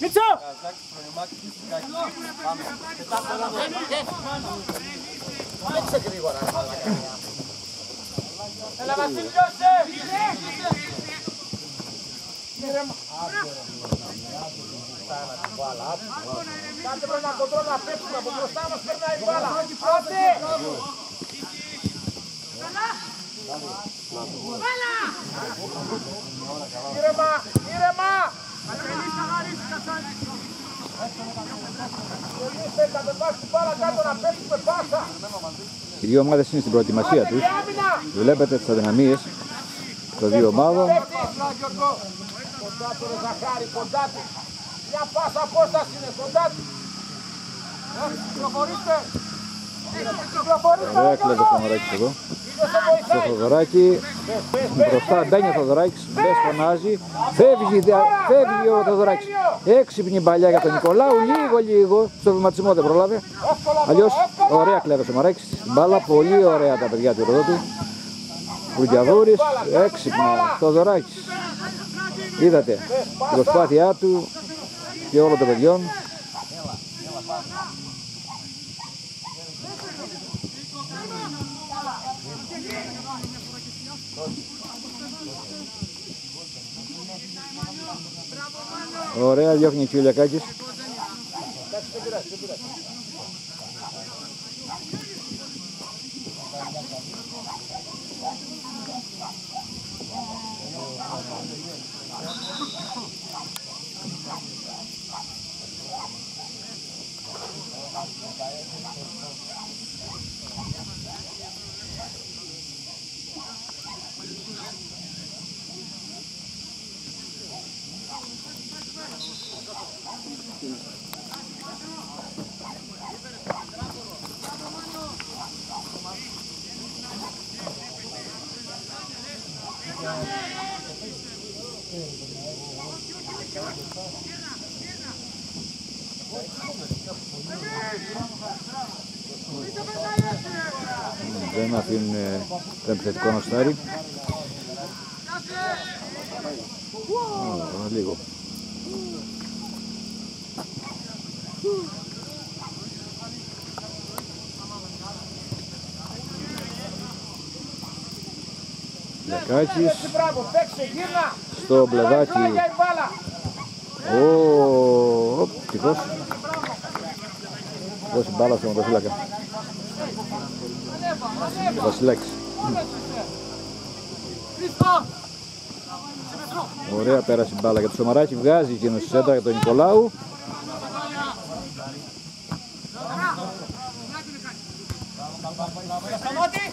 Μίτσο! Έλα Βασίλειωσε! Κάντε με ένα κοντρό να πέφτουμε από μπροστά μας περνάει η μπάλα. Άντε! Ήρεμα! Ήρεμα! Εμείς θα κατεβάσει την μπάλα κάτω να πέφτουμε πάσα. Οι δύο ομάδες είναι στην προετοιμασία τους. Και άμυνα! Βλέπετε τις αδυναμίες των δύο ομάδων. Κοντά του ρε Ζαχάρη, κοντά του. Μια πάσα απόσταση είναι κοντά του. Ε, Κυκλοφορήστε. Κυκλοφορήστε. Ωραία κλέβει ο Θοδωράκης εδώ. Είδες το Το βοηθάει. Θοδωράκη Πες, πες, πες, μπροστά πες. μπαίνει ο Θοδωράκης, μπες φωνάζει. Φεύγει, δια- φεύγει ο Θοδωράκης. Έξυπνη παλιά για τον Νικολάου, λίγο λίγο. Στο βηματισμό δεν προλάβε. Εύκολα, Αλλιώς εύκολα. ωραία κλέβει ο Μαράκης. Μπάλα πολύ ωραία τα παιδιά του Ροδότου. Βουργιαδούρης, έξυπνα, Θοδωράκης. Είδατε την προσπάθειά του και όλων των παιδιών. Ωραία, διώχνει και ο Ηλιακάκης. Δεν αφήνουν ε, το επιθετικό νοστάρι. Ω, Λίγο. Λεκάκης Έτσι, μπράβο, παίξε, γύρνα. στο μπλεδάκι. Πάει για η μπάλα. Ω, τυχώς. Δώσει μπάλα στον Βασιλάκα. Βασιλάκης. Ωραία πέρασε η μπάλα για το Σομαράκι. Βγάζει εκείνο στη σέντρα για τον Νικολάου. Σταμάτη.